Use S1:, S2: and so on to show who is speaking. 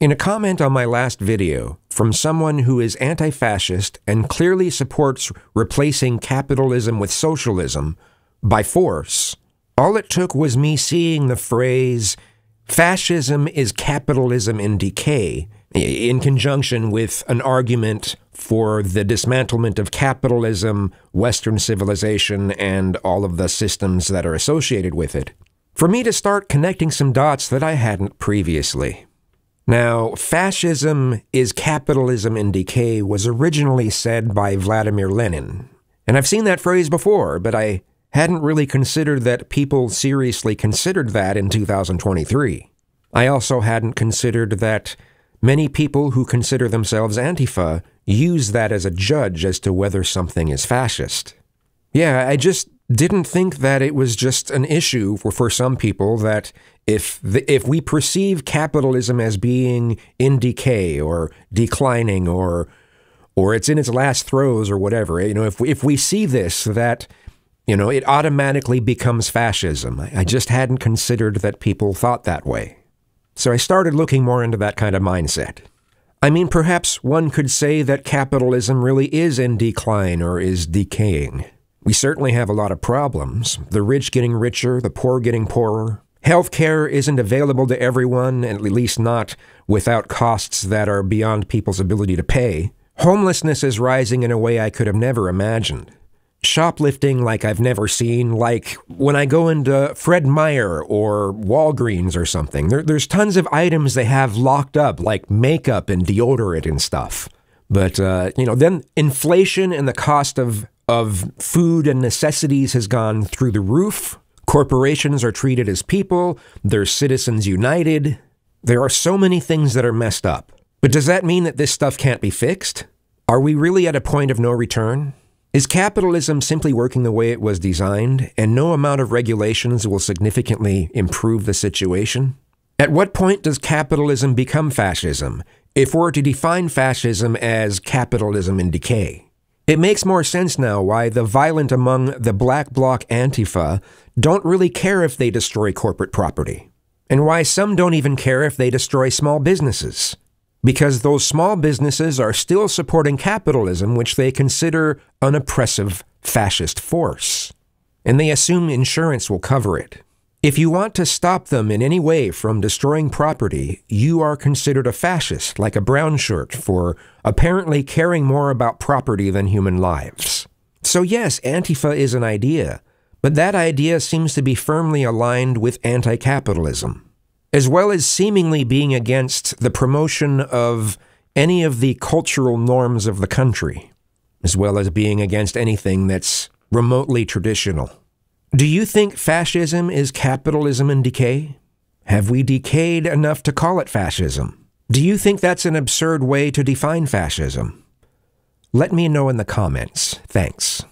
S1: In a comment on my last video from someone who is anti fascist and clearly supports replacing capitalism with socialism by force, all it took was me seeing the phrase, fascism is capitalism in decay, in conjunction with an argument for the dismantlement of capitalism, Western civilization, and all of the systems that are associated with it, for me to start connecting some dots that I hadn't previously. Now, fascism is capitalism in decay was originally said by Vladimir Lenin. And I've seen that phrase before, but I hadn't really considered that people seriously considered that in 2023. I also hadn't considered that many people who consider themselves Antifa use that as a judge as to whether something is fascist. Yeah, I just didn't think that it was just an issue for, for some people that if the, if we perceive capitalism as being in decay or declining or or it's in its last throes or whatever, you know, if we, if we see this that you know it automatically becomes fascism. I, I just hadn't considered that people thought that way. So I started looking more into that kind of mindset. I mean, perhaps one could say that capitalism really is in decline or is decaying. We certainly have a lot of problems the rich getting richer, the poor getting poorer. Healthcare isn't available to everyone, at least not without costs that are beyond people's ability to pay. Homelessness is rising in a way I could have never imagined. Shoplifting like I've never seen, like when I go into Fred Meyer or Walgreens or something. There, there's tons of items they have locked up, like makeup and deodorant and stuff. But, uh, you know, then inflation and the cost of of food and necessities has gone through the roof. Corporations are treated as people. There's citizens united. There are so many things that are messed up. But does that mean that this stuff can't be fixed? Are we really at a point of no return? Is capitalism simply working the way it was designed, and no amount of regulations will significantly improve the situation? At what point does capitalism become fascism, if we're to define fascism as capitalism in decay? It makes more sense now why the violent among the black bloc Antifa don't really care if they destroy corporate property, and why some don't even care if they destroy small businesses. Because those small businesses are still supporting capitalism, which they consider an oppressive fascist force. And they assume insurance will cover it. If you want to stop them in any way from destroying property, you are considered a fascist, like a brown shirt, for apparently caring more about property than human lives. So, yes, Antifa is an idea, but that idea seems to be firmly aligned with anti capitalism, as well as seemingly being against the promotion of any of the cultural norms of the country, as well as being against anything that's remotely traditional. Do you think fascism is capitalism in decay? Have we decayed enough to call it fascism? Do you think that's an absurd way to define fascism? Let me know in the comments. Thanks.